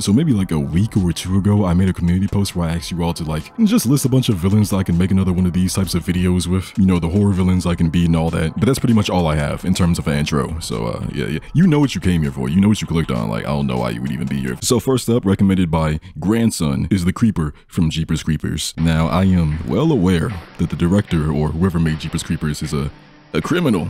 So maybe like a week or two ago, I made a community post where I asked you all to like just list a bunch of villains that I can make another one of these types of videos with. You know, the horror villains I can be and all that. But that's pretty much all I have in terms of an intro. So uh, yeah, yeah, you know what you came here for. You know what you clicked on. Like I don't know why you would even be here. So first up, recommended by Grandson, is the Creeper from Jeepers Creepers. Now I am well aware that the director or whoever made Jeepers Creepers is a a criminal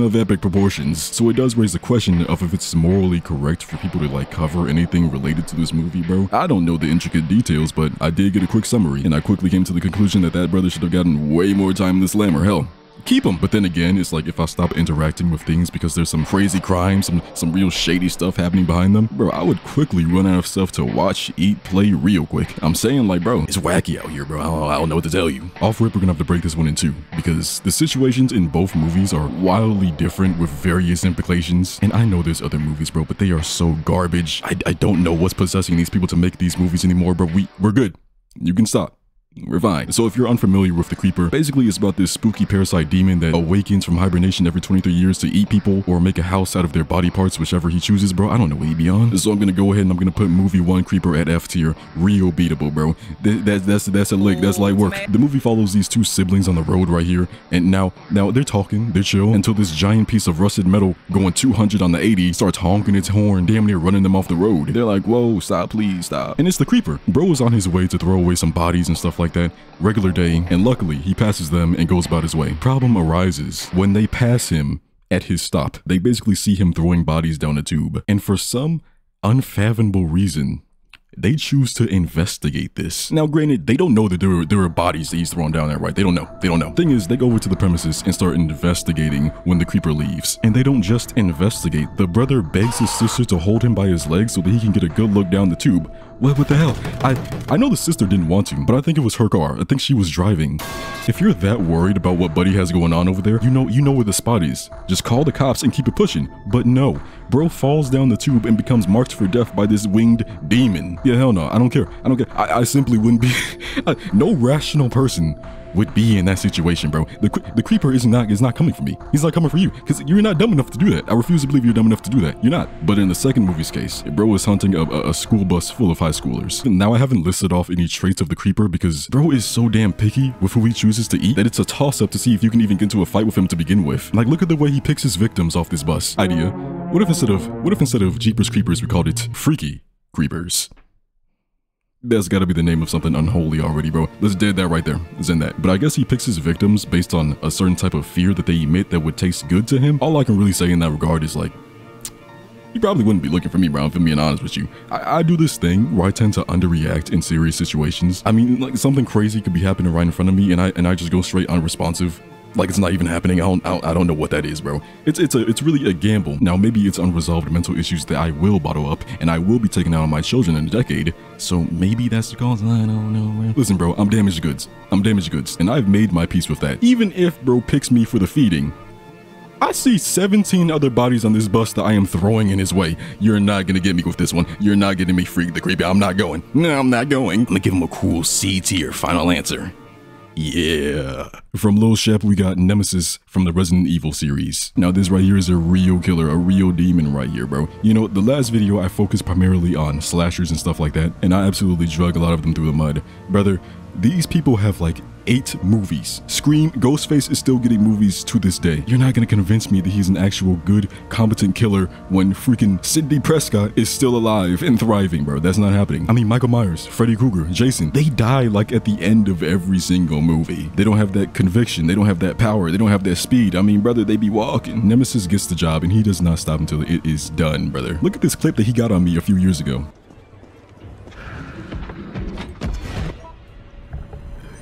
of epic proportions. So it does raise the question of if it's morally correct for people to like cover anything related to this movie, bro. I don't know the intricate details, but I did get a quick summary, and I quickly came to the conclusion that that brother should have gotten way more time in the slammer. Hell, keep them. But then again, it's like if I stop interacting with things because there's some crazy crime, some some real shady stuff happening behind them, bro, I would quickly run out of stuff to watch, eat, play real quick. I'm saying like, bro, it's wacky out here, bro. I don't, I don't know what to tell you. Off rip, we're gonna have to break this one in two because the situations in both movies are wildly different with various implications. And I know there's other movies, bro, but they are so garbage. I, I don't know what's possessing these people to make these movies anymore, but we we're good. You can stop we're fine. So if you're unfamiliar with the Creeper, basically it's about this spooky parasite demon that awakens from hibernation every 23 years to eat people or make a house out of their body parts, whichever he chooses, bro. I don't know what he be on. So I'm gonna go ahead and I'm gonna put movie one Creeper at F tier. Real beatable, bro. Th- that's that's that's a lick. That's light work. The movie follows these two siblings on the road right here, and now now they're talking, they're chill until this giant piece of rusted metal going 200 on the 80 starts honking its horn, damn near running them off the road. They're like, whoa, stop, please stop. And it's the Creeper. Bro is on his way to throw away some bodies and stuff like that. Regular day, and luckily he passes them and goes about his way. Problem arises when they pass him at his stop. They basically see him throwing bodies down a tube, and for some unfathomable reason, they choose to investigate this. Now, granted, they don't know that there were, there were bodies that he's throwing down there, right? They don't know. They don't know. Thing is, they go over to the premises and start investigating when the creeper leaves. And they don't just investigate. The brother begs his sister to hold him by his legs so that he can get a good look down the tube. What, what the hell? I, I know the sister didn't want to, but I think it was her car. I think she was driving. If you're that worried about what Buddy has going on over there, you know you know where the spot is. Just call the cops and keep it pushing. But no, bro falls down the tube and becomes marked for death by this winged demon. Yeah, hell no, I don't care. I don't care. I, I simply wouldn't be. no rational person would be in that situation, bro. The the creeper is not is not coming for me. He's not coming for you because you're not dumb enough to do that. I refuse to believe you're dumb enough to do that. You're not. But in the second movie's case, bro is hunting a, a, school bus full of high schoolers. Now I haven't listed off any traits of the creeper because bro is so damn picky with who he chooses to eat that it's a toss up to see if you can even get into a fight with him to begin with. Like look at the way he picks his victims off this bus. Idea. What if instead of what if instead of Jeepers Creepers we called it Freaky Creepers? That's gotta be the name of something unholy already, bro. Let's dead that right there. In that. But I guess he picks his victims based on a certain type of fear that they emit that would taste good to him. All I can really say in that regard is like, you probably wouldn't be looking for me, bro, if I'm being honest with you. I, I do this thing where I tend to underreact in serious situations. I mean, like something crazy could be happening right in front of me and I and I just go straight unresponsive like it's not even happening. I don't, I don't, know what that is, bro. It's it's a it's really a gamble. Now maybe it's unresolved mental issues that I will bottle up and I will be taking out on my children in a decade. So maybe that's the cause. I don't know, man. Listen, bro, I'm damaged goods. I'm damaged goods, and I've made my peace with that. Even if bro picks me for the feeding. I see 17 other bodies on this bus that I am throwing in his way. You're not gonna get me with this one. You're not getting me freak the creepy. I'm not going. No, I'm not going. I'm gonna give him a cool C tier final answer. Yeah. From Lil Shep, we got Nemesis from the Resident Evil series. Now, this right here is a real killer, a real demon right here, bro. You know, the last video I focused primarily on slashers and stuff like that, and I absolutely drug a lot of them through the mud. Brother, these people have like eight movies. Scream, Ghostface is still getting movies to this day. You're not gonna convince me that he's an actual good, competent killer when freaking Sidney Prescott is still alive and thriving, bro. That's not happening. I mean, Michael Myers, Freddy Krueger, Jason, they die like at the end of every single movie. They don't have that conviction, they don't have that power, they don't have that speed. I mean, brother, they be walking. Nemesis gets the job and he does not stop until it is done, brother. Look at this clip that he got on me a few years ago.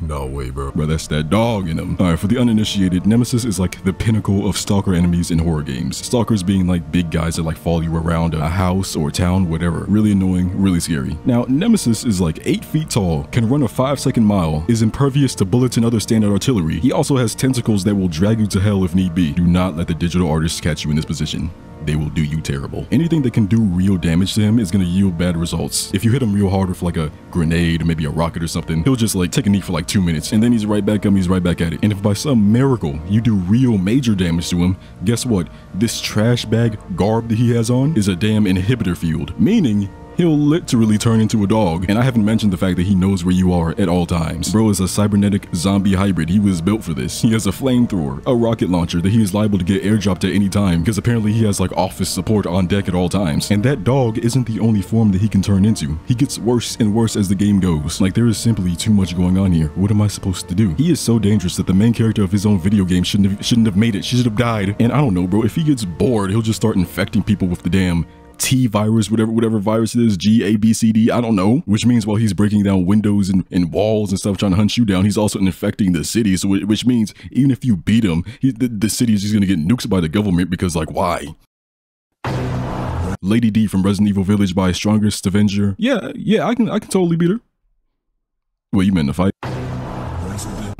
No way, bro. Bro, that's that dog in him. Alright, for the uninitiated, Nemesis is like the pinnacle of stalker enemies in horror games. Stalkers being like big guys that like follow you around a house or town, whatever. Really annoying, really scary. Now, Nemesis is like 8 feet tall, can run a 5 second mile, is impervious to bullets and other standard artillery. He also has tentacles that will drag you to hell if need be. Do not let the digital artists catch you in this position they will do you terrible. Anything that can do real damage to him is gonna yield bad results. If you hit him real hard with like a grenade, maybe a rocket or something, he'll just like take a knee for like two minutes and then he's right back up, he's right back at it. And if by some miracle you do real major damage to him, guess what? This trash bag garb that he has on is a damn inhibitor field, meaning he'll literally turn into a dog. And I haven't mentioned the fact that he knows where you are at all times. Bro is a cybernetic zombie hybrid. He was built for this. He has a flamethrower, a rocket launcher that he is liable to get airdropped at any time because apparently he has like office support on deck at all times. And that dog isn't the only form that he can turn into. He gets worse and worse as the game goes. Like there is simply too much going on here. What am I supposed to do? He is so dangerous that the main character of his own video game shouldn't have, shouldn't have made it. She should have died. And I don't know, bro. If he gets bored, he'll just start infecting people with the damn T virus, whatever whatever virus it is, G, A, B, C, D, I don't know. Which means while he's breaking down windows and, and walls and stuff, trying to hunt you down, he's also infecting the city. So which means even if you beat him, he, the, the city is just gonna get nuked by the government because like why? Lady D from Resident Evil Village by Strongest Avenger. Yeah, yeah, I can I can totally beat her. Well, you meant to fight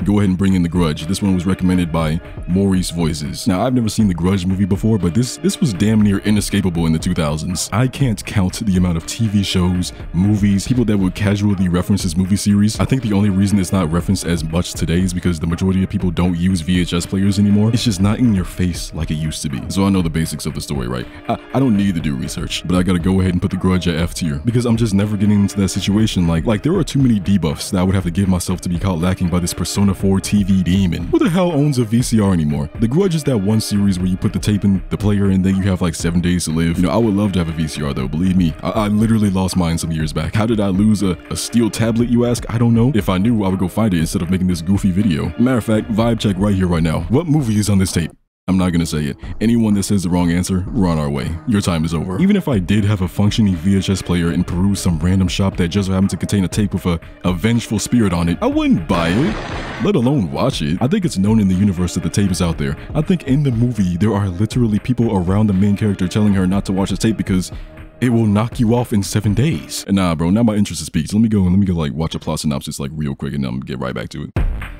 go ahead and bring in The Grudge. This one was recommended by Maurice Voices. Now, I've never seen The Grudge movie before, but this this was damn near inescapable in the 2000s. I can't count the amount of TV shows, movies, people that would casually reference this movie series. I think the only reason it's not referenced as much today is because the majority of people don't use VHS players anymore. It's just not in your face like it used to be. So I know the basics of the story, right? I, I don't need to do research, but I gotta go ahead and put The Grudge at F tier because I'm just never getting into that situation. Like, like there are too many debuffs that I would have to give myself to be caught lacking by this Persona 4 TV demon. Who the hell owns a VCR anymore? The Grudge is that one series where you put the tape in the player and then you have like seven days to live. You know, I would love to have a VCR though, believe me. I, I literally lost mine some years back. How did I lose a, a steel tablet, you ask? I don't know. If I knew, I would go find it instead of making this goofy video. Matter of fact, vibe check right here, right now. What movie is on this tape? I'm not gonna say it. Anyone that says the wrong answer, we're on our way. Your time is over. Even if I did have a functioning VHS player and peruse some random shop that just happened to contain a tape with a, a vengeful spirit on it, I wouldn't buy it, let alone watch it. I think it's known in the universe that the tape is out there. I think in the movie, there are literally people around the main character telling her not to watch the tape because it will knock you off in seven days. And nah, bro, now my interest is peaked. So let me go and let me go like watch a plot synopsis like real quick and then I'm gonna get right back to it.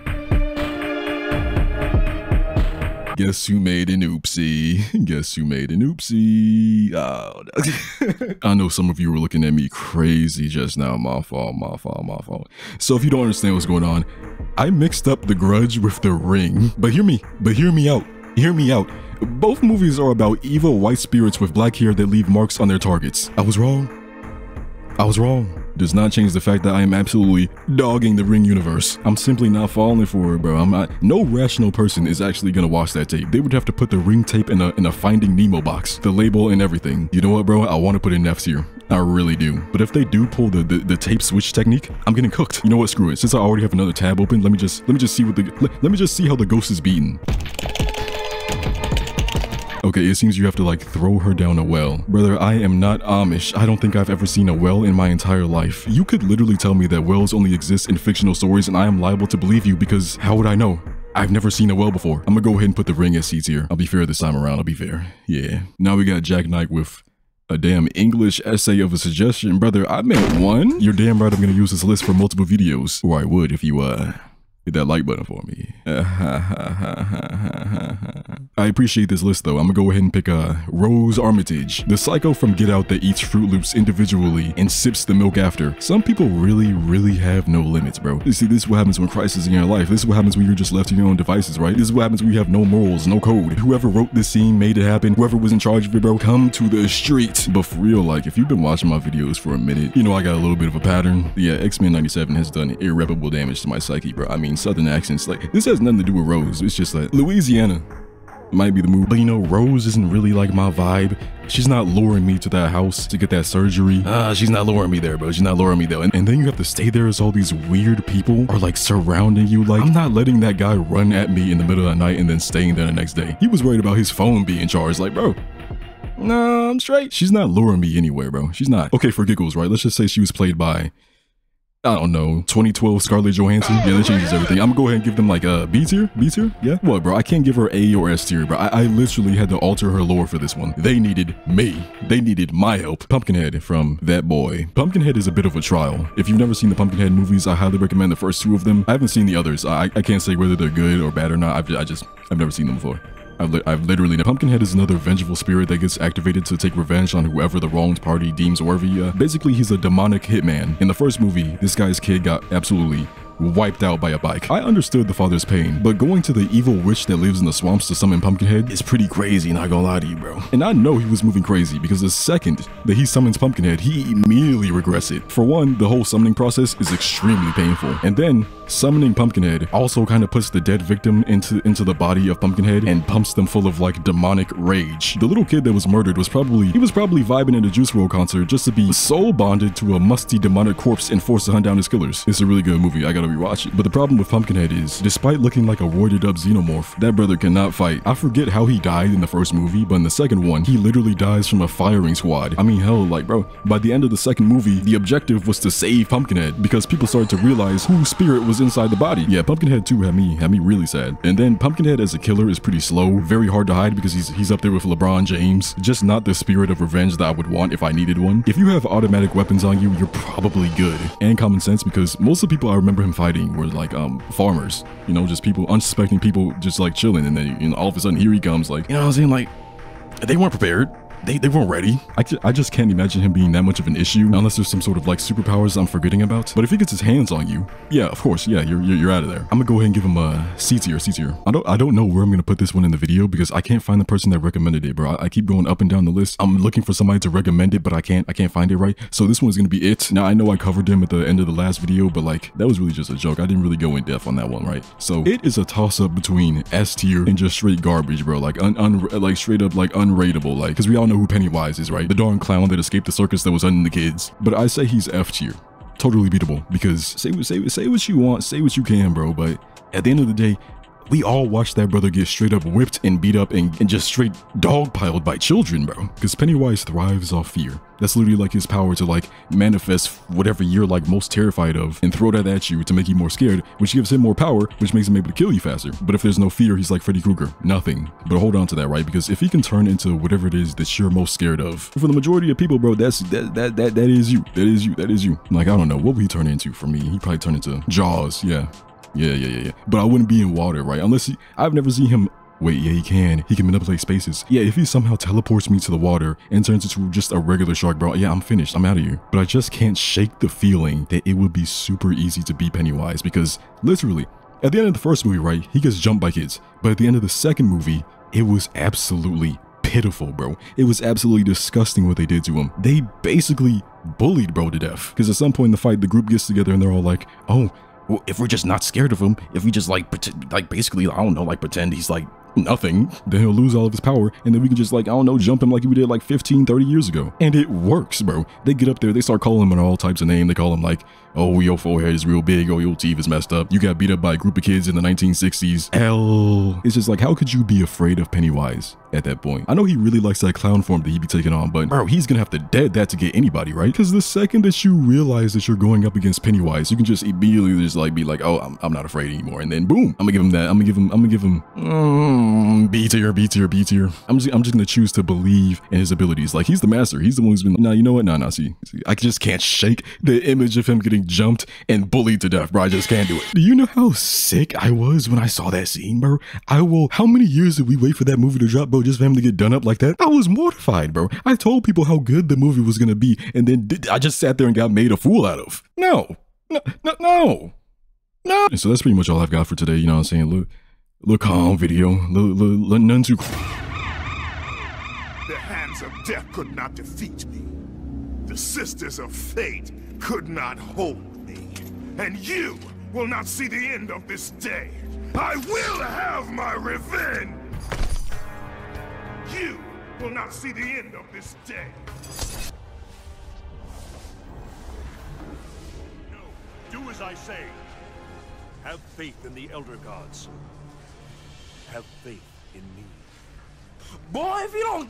Guess who made an oopsie? Guess who made an oopsie? Oh, no. I know some of you were looking at me crazy just now. My fault, my fault, my fault. So if you don't understand what's going on, I mixed up The Grudge with The Ring. But hear me, but hear me out. Hear me out. Both movies are about evil white spirits with black hair that leave marks on their targets. I was wrong. I was wrong does not change the fact that I am absolutely dogging the Ring universe. I'm simply not falling for it, bro. I'm not. No rational person is actually gonna watch that tape. They would have to put the Ring tape in a in a Finding Nemo box, the label and everything. You know what, bro? I want to put in F tier. I really do. But if they do pull the, the, the tape switch technique, I'm getting cooked. You know what? Screw it. Since I already have another tab open, let me just let me just see what the let, let me just see how the ghost is beaten. Okay, it seems you have to like throw her down a well. Brother, I am not Amish. I don't think I've ever seen a well in my entire life. You could literally tell me that wells only exist in fictional stories and I am liable to believe you because how would I know? I've never seen a well before. I'm gonna go ahead and put the ring as C tier. I'll be fair this time around, I'll be fair. Yeah. Now we got Jack Knight with a damn English essay of a suggestion. Brother, I meant one. You're damn right I'm gonna use this list for multiple videos. Or I would if you, uh, hit that like button for me. I appreciate this list though. I'm gonna go ahead and pick uh, Rose Armitage, the psycho from Get Out that eats Froot Loops individually and sips the milk after. Some people really, really have no limits, bro. You see, this is what happens when crisis in your life. This is what happens when you're just left to your own devices, right? This is what happens when you have no morals, no code. Whoever wrote this scene, made it happen, whoever was in charge of it, bro, come to the street. But for real, like, if you've been watching my videos for a minute, you know I got a little bit of a pattern. Yeah, X-Men 97 has done irreparable damage to my psyche, bro. I mean, southern accents. Like, this has nothing to do with Rose. It's just like Louisiana might be the move. But you know, Rose isn't really like my vibe. She's not luring me to that house to get that surgery. Ah, she's not luring me there, bro. She's not luring me though. And, and, then you have to stay there as all these weird people are like surrounding you. Like, I'm not letting that guy run at me in the middle of the night and then staying there the next day. He was worried about his phone being charged. Like, bro, no, I'm straight. She's not luring me anywhere, bro. She's not. Okay, for giggles, right? Let's just say she was played by I don't know, 2012 Scarlett Johansson. Yeah, that changes everything. I'm gonna go ahead and give them like a B tier, B tier. Yeah, what, bro? I can't give her A or S tier, bro. I, I literally had to alter her lore for this one. They needed me. They needed my help. Pumpkinhead from That Boy. Pumpkinhead is a bit of a trial. If you've never seen the Pumpkinhead movies, I highly recommend the first two of them. I haven't seen the others. I, I can't say whether they're good or bad or not. I've, I just, I've never seen them before. I've, li I've literally Pumpkinhead is another vengeful spirit that gets activated to take revenge on whoever the wronged party deems worthy. Uh, basically, he's a demonic hitman. In the first movie, this guy's kid got absolutely wiped out by a bike. I understood the father's pain, but going to the evil witch that lives in the swamps to summon Pumpkinhead is pretty crazy, not gonna lie to you, bro. And I know he was moving crazy because the second that he summons Pumpkinhead, he immediately regrets it. For one, the whole summoning process is extremely painful. And then summoning Pumpkinhead also kind of puts the dead victim into into the body of Pumpkinhead and pumps them full of like demonic rage. The little kid that was murdered was probably he was probably vibing at a Juice WRLD concert just to be soul bonded to a musty demonic corpse and forced to hunt down his killers. It's a really good movie. I gotta rewatch it. But the problem with Pumpkinhead is, despite looking like a roided up xenomorph, that brother cannot fight. I forget how he died in the first movie, but in the second one, he literally dies from a firing squad. I mean, hell, like, bro, by the end of the second movie, the objective was to save Pumpkinhead because people started to realize whose spirit was inside the body. Yeah, Pumpkinhead 2 had me had me really sad. And then Pumpkinhead as a killer is pretty slow, very hard to hide because he's he's up there with LeBron James. Just not the spirit of revenge that I would want if I needed one. If you have automatic weapons on you, you're probably good. And common sense because most of the people I remember him fighting were like um farmers. You know, just people unsuspecting people just like chilling and then you know all of a sudden here he comes like you know what I'm saying like they weren't prepared they, they weren't ready. I, I just can't imagine him being that much of an issue unless there's some sort of like superpowers I'm forgetting about. But if he gets his hands on you, yeah, of course, yeah, you're, you're, you're out of there. I'm gonna go ahead and give him a C tier, C tier. I don't I don't know where I'm gonna put this one in the video because I can't find the person that recommended it, bro. I, I keep going up and down the list. I'm looking for somebody to recommend it, but I can't I can't find it right. So this one's gonna be it. Now I know I covered him at the end of the last video, but like that was really just a joke. I didn't really go in depth on that one, right? So it is a toss up between S tier and just straight garbage, bro. Like un, un like straight up like unrateable, like because we all know who Pennywise is, right? The darn clown that escaped the circus that was hunting the kids. But I say he's F tier. Totally beatable because say say say what you want, say what you can, bro. But at the end of the day, we all watched that brother get straight up whipped and beat up and, and just straight dogpiled by children, bro. Because Pennywise thrives off fear. That's literally like his power to like manifest whatever you're like most terrified of and throw that at you to make you more scared, which gives him more power, which makes him able to kill you faster. But if there's no fear, he's like Freddy Krueger, nothing. But hold on to that, right? Because if he can turn into whatever it is that you're most scared of, for the majority of people, bro, that's that that that that is you. That is you. That is you. Like I don't know what would he turn into for me. He'd probably turn into Jaws. Yeah, yeah, yeah, yeah, yeah. But I wouldn't be in water, right? Unless he, I've never seen him. Wait, yeah, he can. He can manipulate spaces. Yeah, if he somehow teleports me to the water and turns into just a regular shark, bro, yeah, I'm finished. I'm out of here. But I just can't shake the feeling that it would be super easy to be Pennywise because literally, at the end of the first movie, right, he gets jumped by kids. But at the end of the second movie, it was absolutely pitiful, bro. It was absolutely disgusting what they did to him. They basically bullied bro to death. Because at some point in the fight, the group gets together and they're all like, oh, well, if we're just not scared of him, if we just like pretend, like basically, I don't know, like pretend he's like nothing, then he'll lose all of his power, and then we can just like, I don't know, jump him like we did like 15, 30 years ago. And it works, bro. They get up there, they start calling him all types of names. They call him like, oh, your forehead is real big, oh, your teeth is messed up. You got beat up by a group of kids in the 1960s. Hell. It's just like, how could you be afraid of Pennywise at that point? I know he really likes that clown form that he be taking on, but bro, he's gonna have to dead that to get anybody, right? Because the second that you realize that you're going up against Pennywise, you can just immediately just like be like, oh, I'm, I'm not afraid anymore. And then boom, I'm gonna give him that. I'm gonna give him, I'm gonna give him mm, B tier, B tier, B tier. I'm just, I'm just gonna choose to believe in his abilities. Like he's the master. He's the one who's been, nah, you know what? Nah, nah, see, see, I just can't shake the image of him getting jumped and bullied to death, bro. I just can't do it. Do you know how sick I was when I saw that scene, bro? I will, how many years did we wait for that movie to drop, bro, just for him to get done up like that? I was mortified, bro. I told people how good the movie was gonna be, and then did, I just sat there and got made a fool out of. No, no, no, no. No. So that's pretty much all I've got for today. You know what I'm saying? Look, look calm video. Look, look, look none too. The hands of death could not defeat me. The sisters of fate could not hold me. And you will not see the end of this day. I will have my revenge! You will not see the end of this day. No, do as I say. Have faith in the Elder Gods. Have faith in me. Boy, if you don't